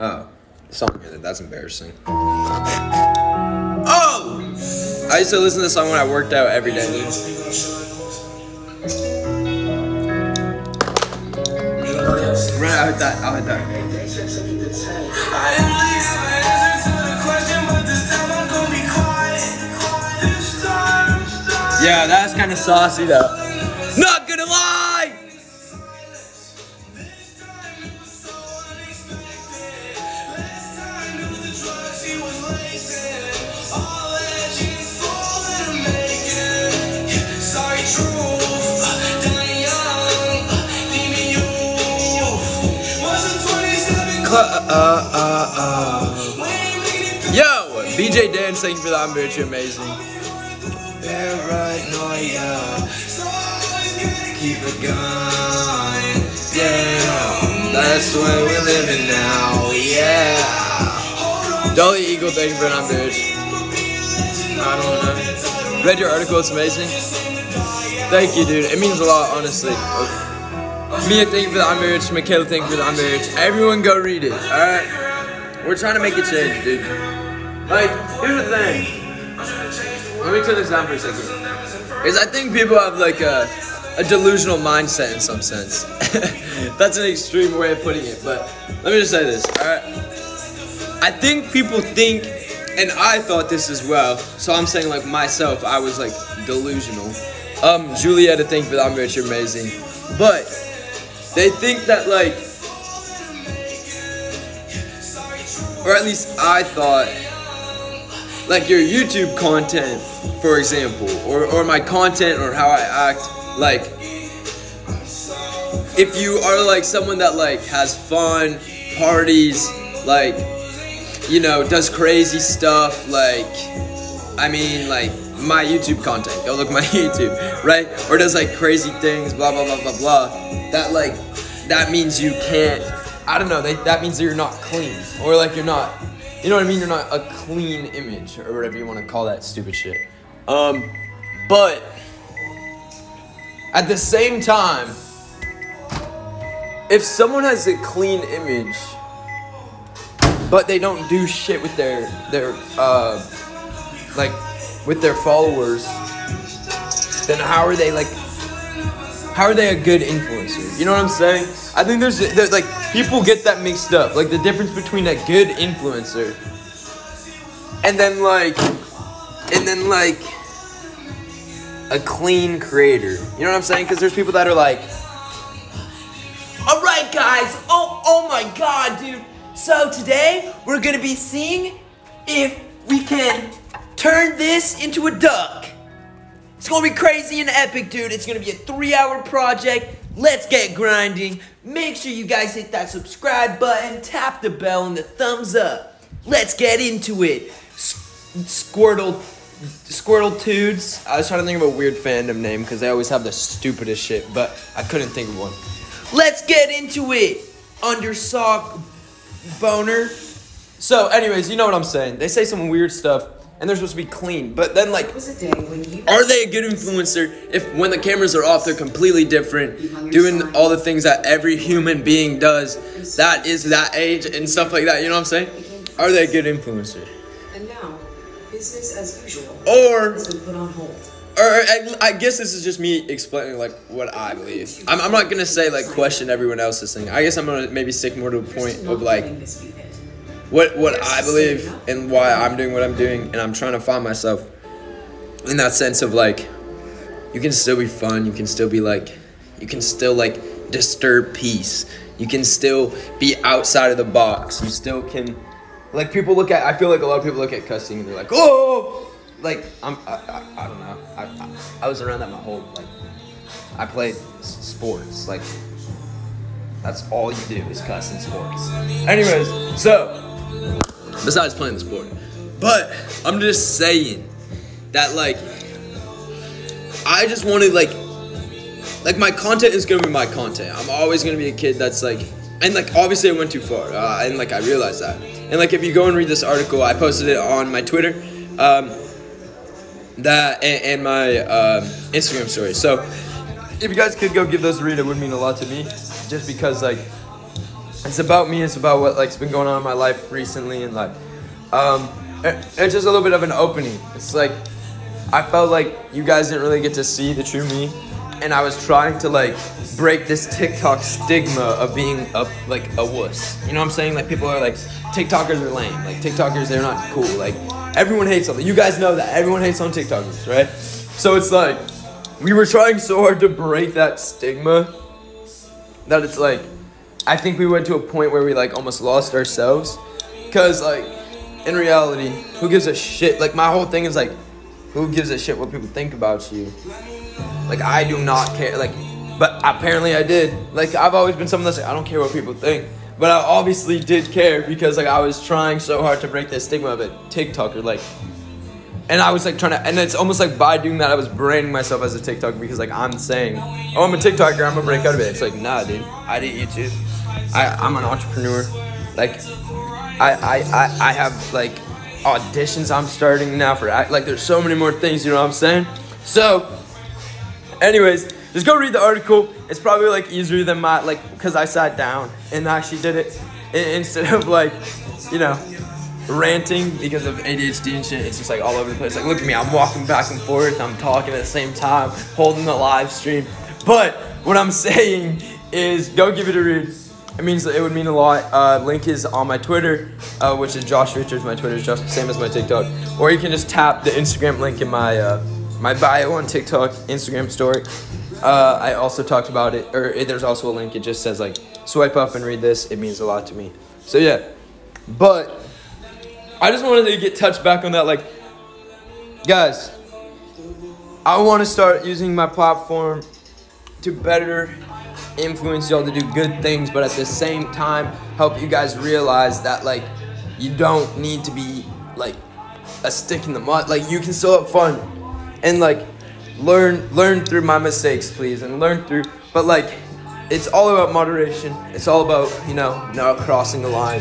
Oh, song in it. That's embarrassing. Oh! I used to listen to this song when I worked out every day. Right, I'll hit that. I'll hit that. Yeah, that's kind of saucy though. Not BJ Dan, thank you for that. I'm very amazing. Yeah, right, no, yeah. Keep it going. Yeah, that's way we're living now. Yeah. Dolly Eagle, thank you for that, bitch. I don't know. Read your article, it's amazing. Thank you, dude. It means a lot, honestly. Mia, thank you for the unmarriage. Michaela, thank you for the unmarriage. Everyone go read it, alright? We're trying to make a change, dude. Like, here's the thing. Let me turn this down for a second. Is I think people have like a, a delusional mindset in some sense. That's an extreme way of putting it, but let me just say this, alright? I think people think, and I thought this as well, so I'm saying like myself, I was like delusional. Um, Julietta, for the unmarriage, you're amazing. But they think that like or at least I thought like your YouTube content, for example, or, or my content or how I act, like if you are like someone that like has fun, parties, like you know, does crazy stuff, like I mean like my YouTube content, go look my YouTube, right? Or does like crazy things, blah blah blah blah blah. That like that means you can't I don't know, they, that means that you're not clean. Or like you're not you know what I mean? You're not a clean image or whatever you want to call that stupid shit. Um but at the same time, if someone has a clean image but they don't do shit with their their uh like with their followers, then how are they like? How are they a good influencer? You know what I'm saying? I think there's, there's like people get that mixed up, like the difference between a good influencer and then like, and then like a clean creator. You know what I'm saying? Because there's people that are like, all right, guys. Oh, oh my God, dude. So today we're gonna be seeing if we can turn this into a duck. It's gonna be crazy and epic, dude. It's gonna be a three hour project. Let's get grinding. Make sure you guys hit that subscribe button, tap the bell, and the thumbs up. Let's get into it. Squirtle, Squirtle Tudes. I was trying to think of a weird fandom name because they always have the stupidest shit, but I couldn't think of one. Let's get into it. Undersock boner. So, anyways, you know what I'm saying. They say some weird stuff, and they're supposed to be clean, but then like, was a day when you are they a good influencer if when the cameras are off, they're completely different, doing all the things that every human being does that is that age and stuff like that? You know what I'm saying? Are they a good influencer? and now business as usual Or has been put on hold. Or I, I guess this is just me explaining like what I believe. I'm, I'm not gonna say like question everyone else's thing. I guess I'm gonna maybe stick more to a point of like what what I believe and why I'm doing what I'm doing, and I'm trying to find myself in that sense of like you can still be fun, you can still be like you can still like disturb peace, you can still be outside of the box, you still can like people look at I feel like a lot of people look at cussing and they're like oh! Like I'm I, I, I don't know. I, I I was around that my whole like I played sports. Like that's all you do is cuss in sports. Anyways, so besides playing the sport, but I'm just saying that like I just wanted like like my content is gonna be my content. I'm always gonna be a kid that's like and like obviously I went too far uh, and like I realized that. And like if you go and read this article, I posted it on my Twitter. Um, that and, and my um, Instagram story. So if you guys could go give those a read, it would mean a lot to me. Just because like it's about me. It's about what like's been going on in my life recently, and like, um, it- it's just a little bit of an opening. It's like I felt like you guys didn't really get to see the true me, and I was trying to like break this TikTok stigma of being a like a wuss. You know what I'm saying? Like people are like TikTokers are lame. Like TikTokers they're not cool. Like everyone hates on them. You guys know that everyone hates on TikTokers, right? So it's like we were trying so hard to break that stigma that it's like I think we went to a point where we like almost lost ourselves. Cuz like in reality who gives a shit? Like my whole thing is like who gives a shit what people think about you? Like I do not care like but apparently I did. Like I've always been someone that's like I don't care what people think. But I obviously did care because like I was trying so hard to break that stigma of a TikToker like and I was like trying to, and it's almost like by doing that, I was branding myself as a TikToker because like I'm saying, oh, I'm a TikToker, I'm gonna break out of it. It's like, nah, dude, I did YouTube. I, I'm an entrepreneur. Like, I, I, I, I have like auditions I'm starting now for. Like, there's so many more things, you know what I'm saying? So, anyways, just go read the article. It's probably like easier than my like because I sat down and actually did it instead of like, you know, ranting because of ADHD and shit. It's just like all over the place. Like, look at me, I'm walking back and forth, I'm talking at the same time, holding the live stream. But what I'm saying is go give it a read. It means it would mean a lot. Uh, link is on my Twitter, uh, which is Josh Richards. My Twitter is just the same as my TikTok. Or you can just tap the Instagram link in my uh, my bio on TikTok, Instagram story. Uh, I also talked about it, or it, there's also a link. It just says like swipe up and read this. It means a lot to me. So yeah, but I just wanted to get touched back on that. Like, guys, I want to start using my platform to better influence y'all to do good things, but at the same time, help you guys realize that, like, you don't need to be, like, a stick in the mud. Like, you can still have fun and, like, learn learn through my mistakes, please, and learn through, but, like, it's all about moderation. It's all about, you know, not crossing the line.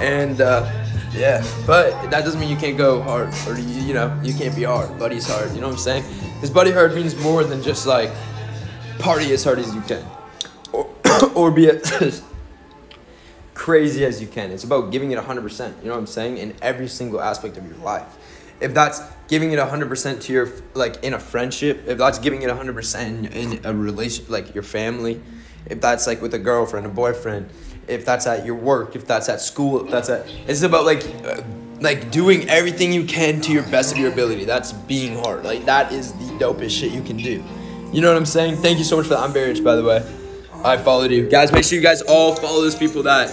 And, uh, yeah, but that doesn't mean you can't go hard or you, you know you can't be hard. Buddy's hard. You know what I'm saying? Because buddy hard means more than just like party as hard as you can, or be as crazy as you can. It's about giving it 100%. You know what I'm saying? In every single aspect of your life. If that's giving it 100% to your like in a friendship, if that's giving it 100% in, in a relation like your family, if that's like with a girlfriend, a boyfriend, if that's at your work, if that's at school, if that's at it's about like uh, like doing everything you can to your best of your ability. That's being hard. Like that is the dopest shit you can do. You know what I'm saying? Thank you so much for that. I'm Barrage, by the way. I followed you. Guys, make sure you guys all follow those people that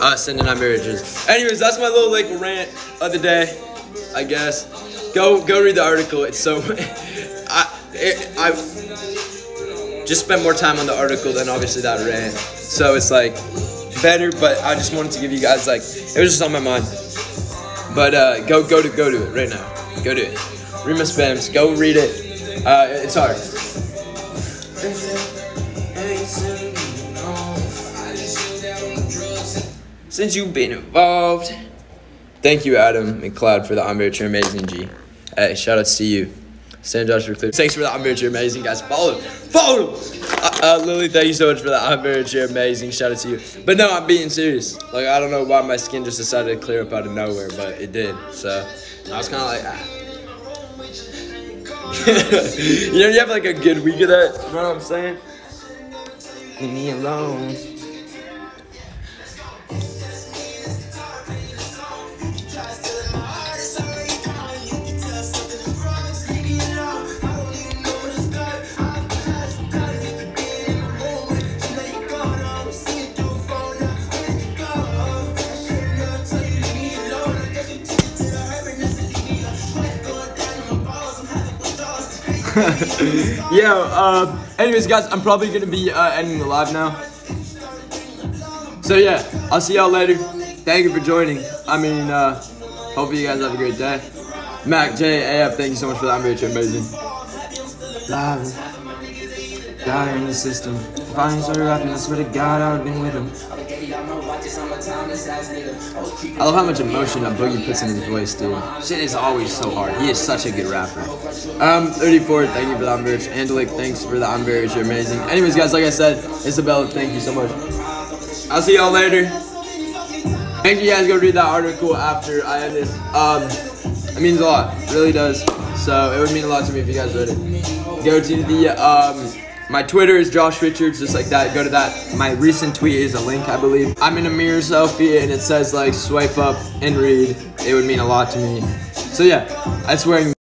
uh, send in on marriages. Anyways, that's my little like rant of the day, I guess. Go go read the article. It's so I it, I just spent more time on the article than obviously that rant. So it's like better, but I just wanted to give you guys like it was just on my mind. But uh, go go to go to it right now. Go to it. Read my spams. Go read it. Uh, it's hard. Since you've been involved. Thank you, Adam McLeod, for the I'm Amazing G. Hey, shout outs to you. Stan Josh for clear. Thanks for the True Amazing, guys. Follow him. Follow him. Uh, uh, Lily, thank you so much for the True Amazing. Shout out to you. But no, I'm being serious. Like, I don't know why my skin just decided to clear up out of nowhere, but it did. So, I was kind of like, ah. you know, you have like a good week of that. You know what I'm saying? Leave me alone. Yeah, uh, anyways, guys, I'm probably gonna be uh, ending the live now. So, yeah, I'll see y'all later. Thank you for joining. I mean, uh, hopefully you guys have a great day. Mac, J, AF, thank you so much for that. I'm very amazing. Live. God in the system. If I ain't started rapping, I swear to God, I would've been with him. I love how much emotion a Boogie puts in his voice, dude. Shit is always so hard. He is such a good rapper. Um, 34, thank you for the Ambridge. Angelic, thanks for the Ambridge. You're amazing. Anyways, guys, like I said, Isabella, thank you so much. I'll see y'all later. Thank you guys go read that article after I end this. Um, it means a lot, it really does. So it would mean a lot to me if you guys read it. Go to the um, my Twitter is Josh Richards, just like that. Go to that. My recent tweet is a link, I believe. I'm in a mirror selfie and it says like swipe up and read. It would mean a lot to me. So yeah, that's wearing.